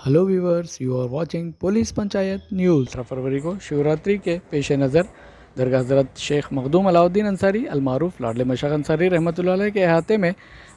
Hello viewers you are watching police panchayat news अठारह फरवरी को शिवरात्रि के पेश नज़र दरगाह हज़रत शेख मखदूम अलाउद्दीन अंसारी, अलमारूफ लाडले मशाक अंसारी रहमत के अहाते में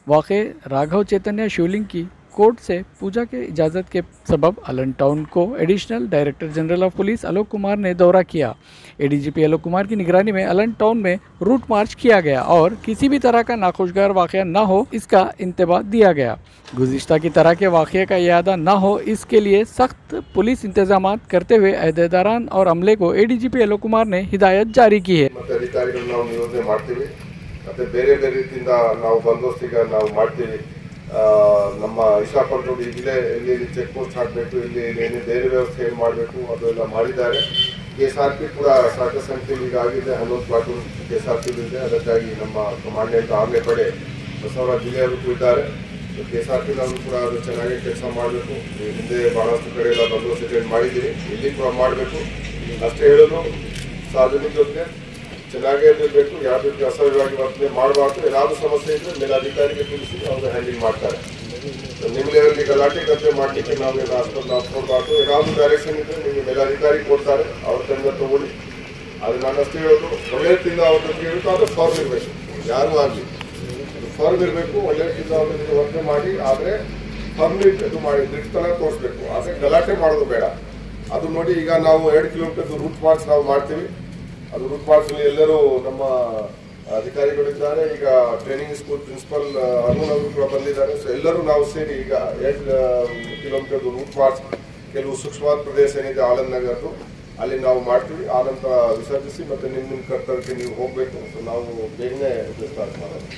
वाक़ राघव चैतन्य शिवलिंग की कोर्ट से पूजा के इजाज़त के सबब अलन टाउन को additional director general of police Alok Kumar ने दौरा किया एडीजीपी आलोक कुमार की निगरानी में अलन टाउन में रूट मार्च किया गया और किसी भी तरह का नाखुशगार वाक़ न हो इसका इंतबा दिया गया गुज्त की तरह के वाक़े का यादा न हो इसके लिए सख्त पुलिस इंतजाम करते हुए अहदेदारान और अमले को एडीजीपी आलोक कुमार ने हिदायत जारी की है ಮತ್ತೆ ಅಧಿಕಾರಿಗಳು ನಾವು ನಿಯೋಜನೆ ಮಾಡ್ತೀವಿ ಮತ್ತೆ ಬೇರೆ ಬೇರೆ ರೀತಿಯಿಂದ ನಾವು ಬಂದೋಬಸ್ತಿಗ ನಾವು ಮಾಡ್ತೀವಿ ಆ, ನಮ್ಮ ವಿಶಾಖಪಟ್ಟಣ ಇಲ್ಲೇ ಇಲ್ಲಿ ಚೆಕ್ ಪೋಸ್ಟ್ ಹಾಕಬೇಕು, ಇಲ್ಲಿ ಏನೇನು ಬೇರೆ ವ್ಯವಸ್ಥೆ ಏನು ಮಾಡಬೇಕು, ಅದೆಲ್ಲ ಮಾಡಿದ್ದಾರೆ. ಕೆ ಎಸ್ ಆರ್ ಪಿ ಕೂಡ ಸಾಕ ಸಂಖ್ಯೆಯಲ್ಲಿ ಈಗ ಆಗಿದೆ ಹನ್ನೊಂದು platoon K S R P ಇದೆ. ಅದಕ್ಕಾಗಿ ನಮ್ಮ ಕಮಾಂಡೆಂಟ್ ಆರ್ಮಿ ಪಡೆ ಬಸವರಾಜ್ ಜಿಲ್ಲೆಯವರು ಇದ್ದಾರೆ. ಕೆ ಎಸ್ ಆರ್ ಪಿನವರು ನಾವು ಕೂಡ ಅದು ಚೆನ್ನಾಗಿ ಕೆಲಸ ಮಾಡಬೇಕು. ಹಿಂದೆ ಬಹಳಷ್ಟು ಕಡೆ ಎಲ್ಲ ಬಂದೋಬಸ್ತ್ ಮಾಡಿದ್ದೀವಿ ಇಲ್ಲಿ ಕೂಡ ಮಾಡಬೇಕು. ಅಷ್ಟೇ ಹೇಳೋದು ಸಾರ್ವಜನಿಕರಿಗೆ ಚೆನ್ನಾಗೇ ಇರಬೇಕು ಯಾವ ರೀತಿ ಅಸಹ್ಯವಾಗಿ ವರ್ತನೆ ಮಾಡಬಾರ್ದು, ಏನಾದರೂ ಸಮಸ್ಯೆ ಇದ್ರೆ ಮೇಲಾಧಿಕಾರಿಗೆ ತಿಳಿಸಿ ಅವರು ಹ್ಯಾಂಡಲ್ ಮಾಡ್ತಾರೆ. ನಿಮ್ಮ ಲೆವೆಲ್ಗೆ ಗಲಾಟೆ ಗದ್ದೆ ಮಾಡಲಿಕ್ಕೆ ನಾವು ಅಷ್ಟೊಂದು ನಾವು ಕೊಡಬಾರ್ದು ಏನಾದರೂ ಡೈರೆಕ್ಷನ್ ಇದ್ರೆ ನಿಮಗೆ ಮೇಲಾಧಿಕಾರಿ ಕೊಡ್ತಾರೆ, ಅವ್ರ ತಂದ ತಗೊಳ್ಳಿ. ಅದು ನಾನು ಅಷ್ಟು ಹೇಳೋದು ಒಳ್ಳೆಯದಿಂದ ಅವ್ರ ಕೇಳಬೇಕು ಅದು ಫಾರ್ಮ್ ಇರಬೇಕು. ಯಾರೂ ಆಗಲಿ. ಫಾರ್ಮ್ ಇರಬೇಕು ಒಳ್ಳೆಯದಿಂದ ಅವ್ರ ಜೊತೆ ವರ್ತನೆ ಮಾಡಿ, ಆದರೆ ಫರ್ಮ್ ಇದು ಮಾಡಿ ದಿಟ್ಟತನ ತೋರಿಸ್ಬೇಕು. ಆದರೆ ಗಲಾಟೆ ಮಾಡೋದು ಬೇಡ. ಅದು ನೋಡಿ ಈಗ ನಾವು ಎರಡು ಕಿಲೋಮೀಟರ್ ರೂಟ್ ಮಾರ್ಚ್ ನಾವು ಮಾಡ್ತೀವಿ. ಅದು ರೂಟ್ ಎಲ್ಲರೂ ನಮ್ಮ ಅಧಿಕಾರಿಗಳಿದ್ದಾರೆ ಈಗ ಟ್ರೈನಿಂಗ್ ಸ್ಕೂಲ್ ಪ್ರಿನ್ಸಿಪಲ್ ಅರುಣ್ ಅವರು ಕೂಡ ಬಂದಿದ್ದಾರೆ. ಸೊ ಎಲ್ಲರೂ ನಾವು ಸೇರಿ ಈಗ ಎರಡು ಕಿಲೋಮೀಟರ್ ರೂಟ್ ಮಾರ್ಚ್ ಕೆಲವು ಸೂಕ್ಷ್ಮವಾದ ಪ್ರದೇಶ ಏನಿದೆ, ಆನಂದ್ ನಗರದ್ದು. ಅಲ್ಲಿ ನಾವು ಮಾಡ್ತೀವಿ. ಆನಂತರ ವಿಸರ್ಜಿಸಿ ಮತ್ತೆ ನಿಮ್ಮ ನಿಮ್ಮ ಕರ್ತವ್ಯಕ್ಕೆ ನೀವು ಹೋಗಬೇಕು. ಸೊ ನಾವು ಬೇಗನೆ ಸ್ಟಾರ್ಟ್ ಮಾಡೋದು.